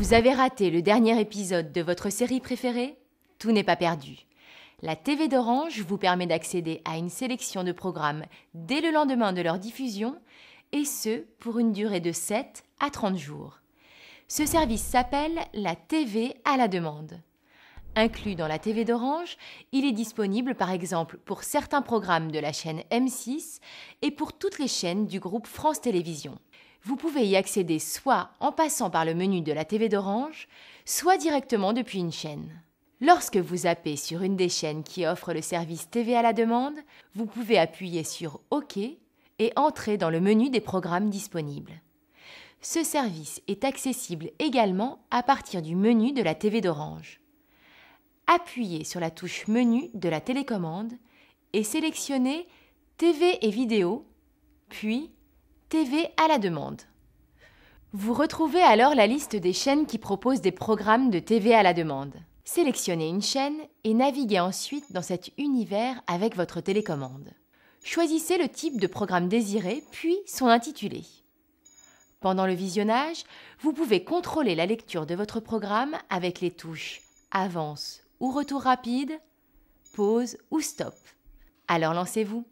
Vous avez raté le dernier épisode de votre série préférée Tout n'est pas perdu. La TV d'Orange vous permet d'accéder à une sélection de programmes dès le lendemain de leur diffusion, et ce, pour une durée de 7 à 30 jours. Ce service s'appelle la TV à la demande. Inclus dans la TV d'Orange, il est disponible par exemple pour certains programmes de la chaîne M6 et pour toutes les chaînes du groupe France Télévisions. Vous pouvez y accéder soit en passant par le menu de la TV d'Orange, soit directement depuis une chaîne. Lorsque vous zappez sur une des chaînes qui offre le service TV à la demande, vous pouvez appuyer sur OK et entrer dans le menu des programmes disponibles. Ce service est accessible également à partir du menu de la TV d'Orange. Appuyez sur la touche Menu de la télécommande et sélectionnez TV et vidéo, puis TV à la demande. Vous retrouvez alors la liste des chaînes qui proposent des programmes de TV à la demande. Sélectionnez une chaîne et naviguez ensuite dans cet univers avec votre télécommande. Choisissez le type de programme désiré, puis son intitulé. Pendant le visionnage, vous pouvez contrôler la lecture de votre programme avec les touches Avance ou Retour rapide, Pause ou Stop. Alors lancez-vous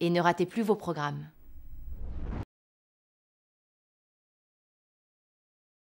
et ne ratez plus vos programmes.